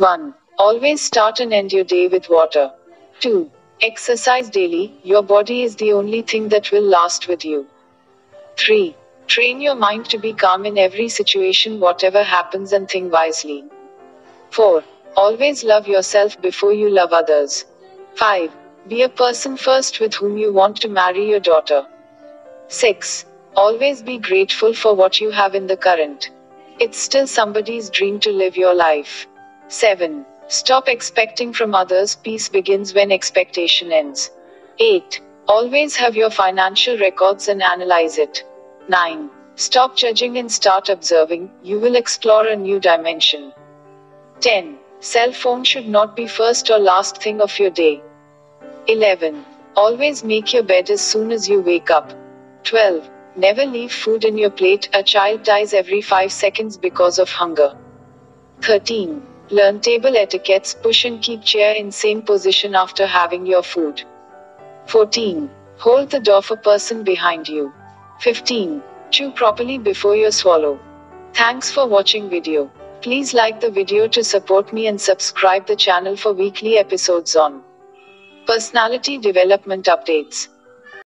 1. Always start and end your day with water. 2. Exercise daily, your body is the only thing that will last with you. 3. Train your mind to be calm in every situation, whatever happens, and think wisely. 4. Always love yourself before you love others. 5. Be a person first with whom you want to marry your daughter. 6. Always be grateful for what you have in the current. It's still somebody's dream to live your life. 7. Stop expecting from others. Peace begins when expectation ends. 8. Always have your financial records and analyze it. 9. Stop judging and start observing. You will explore a new dimension. 10. Cell phone should not be first or last thing of your day. 11. Always make your bed as soon as you wake up. 12. Never leave food in your plate. A child dies every 5 seconds because of hunger. 13. Learn table etiquettes. Push and keep chair in same position after having your food. 14. Hold the door for person behind you. 15. Chew properly before you swallow. Thanks for watching video. Please like the video to support me and subscribe the channel for weekly episodes on personality development updates.